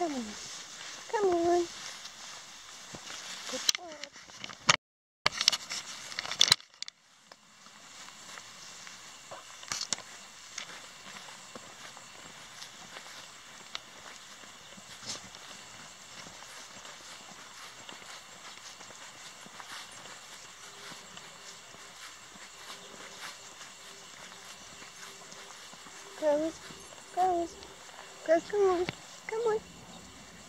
Come on. Come on. Good job. Goes, goes, goes, come on, come on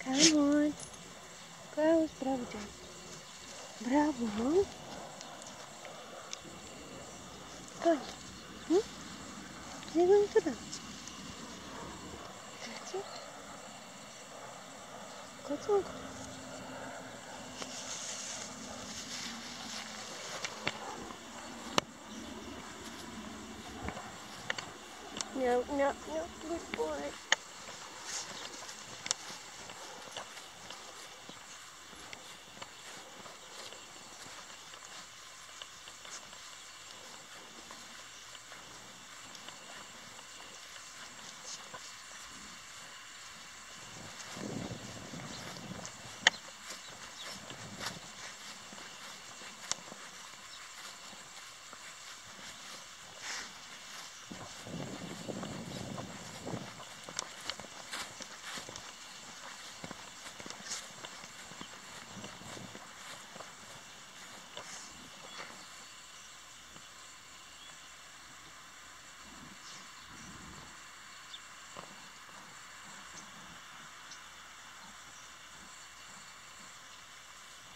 come on. Rose, bravo. Bravo. Go. Hmm? You going to them? That's it. Go to No, no, no, good boy.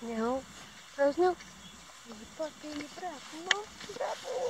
No. Rose, no. Hindi pa, hindi bravo. No, bravo.